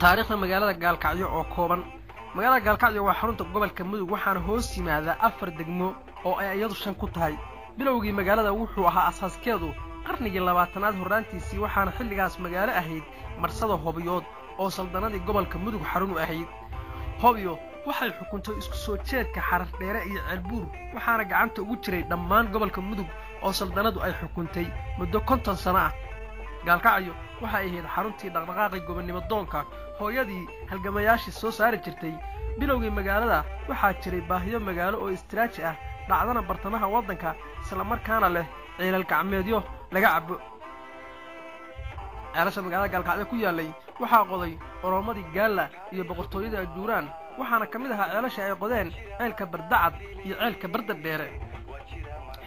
taariikhda magaalada gaalkacyo oo kooban. Magaalada gaalkacyo waa xarunta gobolka mudug waxaana hoos yimaadaa afar degmo oo ay iyadu shan ku tahay. Bilowgii magaalada wuxuu ahaa asaaskeedu qarnigii labaatanaad horraantiisii waxaana xilligaas magaalo ahayd marsada hobiyood oo saldanadii gobolka mudug xarun u ahayd. Hobyo waxay xukuntay isku soo jeedka xarar dheere iyo ceelbuur waxaana gacanta ugu jiray dhammaan gobolka mudug oo saldanadu ay xukuntay muddo konton sano ah. Gaalkacyo waxay ahayd xaruntii dhaqdhaqaaqii gobonnimo doonka hooyadii halgamayaashii soo saari jirtay. Bilowgii magaalada waxaa jiray baahiyo magaalo oo istiraaji ah dhacdana bartamaha waddanka islamarkaana leh ciilal gacmeedyo laga cabo ceelasha magaalada gaalkacyo ku yaallay waxaa qoday oroomadii gaalla iyo boqortooyadii ajuuraan waxaana ka mid ahaa ceelasha ay qodeen ceelka bardacad iyo ceelka barda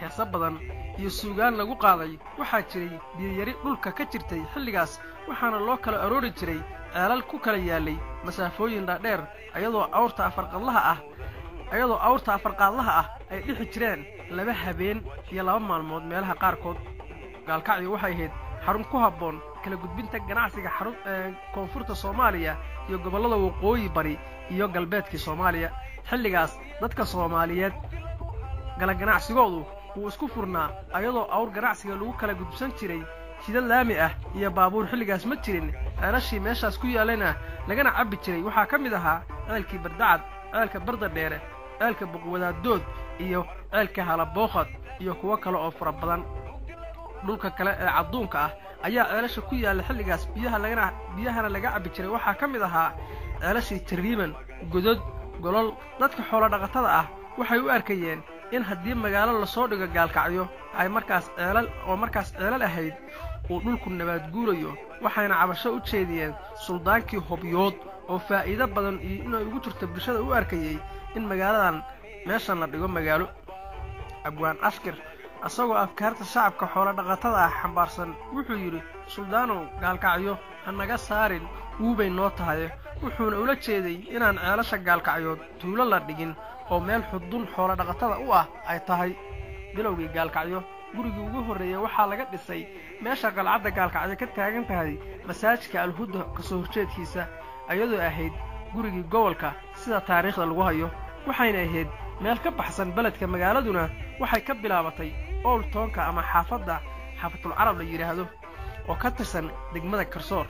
heeso badan iyo suugaan lagu qaaday. Waxaa jiray biyayari dhulka ka jirtay xilligaas waxaana loo kala aroori jiray ceelal ku kala yaallay masaafooyin dhaadheer ayadoo awrta afarqadlaha ah ayadoo awrta afarqaadlaha ah ay dhixi jireen laba habeen iyo laba maalmood meelaha qaarkood. Gaalkacyo waxay ahayd xarun ku habboon kala gudbinta ganacsiga xarun koonfurta soomaaliya iyo gobollada waqooyi bari iyo galbeedkii soomaaliya. Xilligaas dadka soomaaliyeed gala ganacsigoodu wuu isku furnaa ayadoo awr ganacsiga lagu kala gudbsan jiray shida laami ah iyo baabuur xilligaas ma jirin. Ceelashii meeshaas ku yaallayna lagana cabbi jiray. Waxaa ka mid ahaa ceelkii bardacad ceelka barda dheere ceelka boqwadaadood iyo ceelka halabooqad iyo kuwo kale oo fara badan. Dhulka kale ee cadduunka ah ayaa ceelasha ku yaalla xilligaas. Biyahana laga cabbi jiray. Waxaa ka mid ahaa ceelashii tariiban godod golol dadka xoolo dhaqatada ah waxay u arkayeen in haddii magaalo la soo dhigo gaalkacyo ay markaas ceelal oo markaas ceelal ahayd uu dhulku nabaad guurayo waxayna cabasho u jeediyeen suldaankii hobyood oo faa'iido badan iyo inay ugu jirto bulshada u arkayey in magaaladan meeshan la dhigo magaalo. Abwaan askir isagoo afkaarta shacabka xoolo dhaqatada ah xambaarsan wuxuu yidhi suldaanow gaalkacyo ha naga saarin wuubay noo tahay. Wuxuuna ula jeeday inaan ceelasha gaalkacyood tuulo la dhigin oo meel xudun xoolo dhaqatada u ah ay tahay. Bilowgii gaalkacyo gurigii ugu horreeyey waxaa laga dhisay meesha qalcadda gaalkacyo ka taagan tahay masaajidka alhuda ka soo horjeedkiisa ayadoo ahayd gurigii gobolka sida taariikhda lagu hayo. Waxayna ahayd meel ka baxsan beledka magaaladuna waxay ka bilaabatay owl toonka ama xaafadda xaafatul carab la yidhaahdo oo ka tirsan degmada karsoor.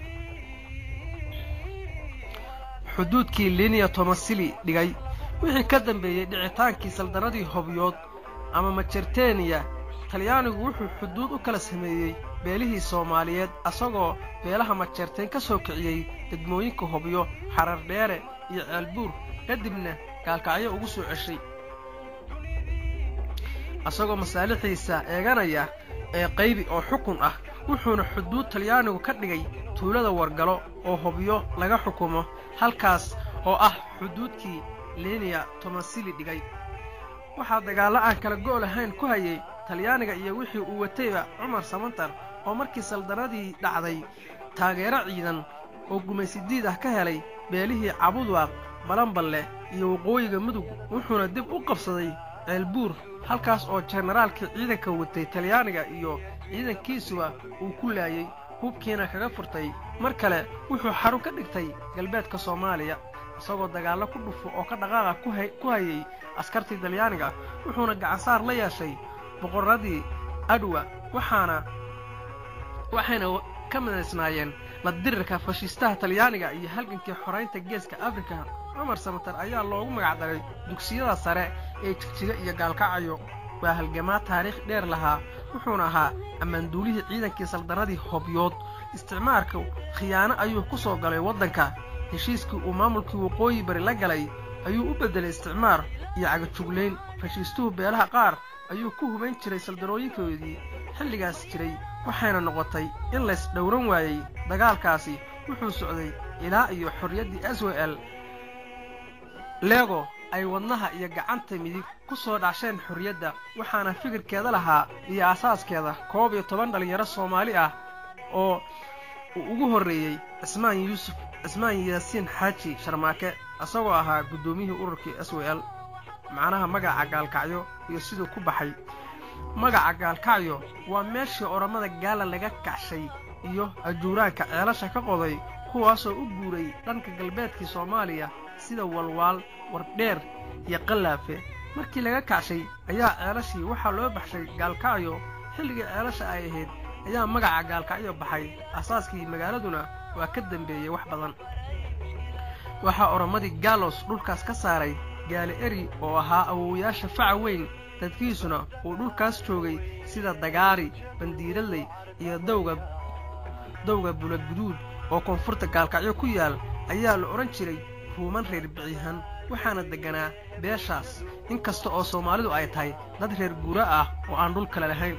Xuduudkii liniya tomasili dhigay wixii ka dambeeyey dhicitaankii saldanadii hobyood ama majerteniya talyaanigu wuxuu xuduud u kala sameeyey beelihii soomaaliyeed asagoo beelaha majeerteen ka soo kiciyey degmooyinka hobyo xarar dheere iyo ceelbuur kadibna gaalkacyo ugu soo ceshay asagoo masaalixiisa eeganaya ee qaybi oo xukun ah wuxuuna xuduud talyaanigu ka dhigay tuulada wargalo oo hobyo laga xukumo halkaas oo ah xuduudkii liniya tomasili dhigay. Waxaa dagaallo aan kala go' lahayn ku hayay talyaaniga iyo wixii uu watayba cumar samantar oo markii saldanadii dhacday taageero ciidan oo gumaysidiid ah ka helay beelihii cabudwaaq balanballe iyo waqooyiga mudug wuxuuna dib u qabsaday ceelbuur halkaas oo jenaraalkii ciidanka watay talyaaniga iyo ciidankiisuba uu ku laayey hubkiina kaga furtay. Mar kale wuxuu xarun ka dhigtay galbeedka soomaaliya isagoo dagaallo ku dhufo oo ka dhaqaaqa ku hayay askartii talyaaniga. Wuxuuna gacansaar la yeeshay boqorradii adwa waxaana waxayna ka midaysnaayeen la dirirka fashiistaha talyaaniga iyo halgankii xoraynta geeska afrika. Cumar samatar ayaa loogu magacdaray dugsiyada sare ee jigjiga iyo gaalkacayo waa halgamaa taariikh dheer lahaa wuxuuna ahaa ammaanduulihii ciidankii saldanadii hobyood. Isticmaarka khiyaano ayuu ku soo galay waddanka heshiiskii uu maamulkii waqooyi bari la galay ayuu u beddelay isticmaar iyo cagajuglayn fashiistuhu beelaha qaar ayuu ku hubayn jiray saldanooyinkoodii xilligaas jiray waxayna noqotay in lays dhowran waayey. Dagaalkaasi wuxuu socday ilaa iyo xorriyaddii s w l. Leego ay wadnaha iyo gacanta midig ku soo dhasheen xorriyadda waxaana fikirkeeda lahaa iyo asaaskeeda koob iyo toban dhallinyaro soomaali ah oo uu ugu horreeyey cismaan yuusuf cismaan yaasiin xaaji sharmaake isagoo ahaa guddoomiyihii ururkii s w l macnaha magaca gaalkacyo iyo siduu ku baxay. Magaca gaalkacyo waa meeshii oramada gaala laga kacshay iyo ajuuraanka ceelasha ka qoday kuwaasoo u guuray dhanka galbeedkii soomaaliya sida walwaal wardheer iyo qallaafe. Markii laga kacshay ayaa ceelashii waxaa loo baxshay gaalkacyo. Xilligii ceelasha ay ahayd ayaa magaca gaalkacyo baxay. Asaaskii magaaladuna waa ka dambeeyey wax badan. Waxaa oromadii gaalos dhulkaas ka saaray gaali eri oo ahaa awowayaasha faca weyn. Dadkiisuna uu dhulkaas joogay sida dagaari bandiiradley iyo dawga dawga bulaguduud oo koonfurta gaalkacyo ku yaal ayaa la odhan jiray ruuman reer bicihan waxaana degganaa beeshaas. In kasta oo soomaalidu ay tahay dad reer guura ah oo aan dhul kale lahayn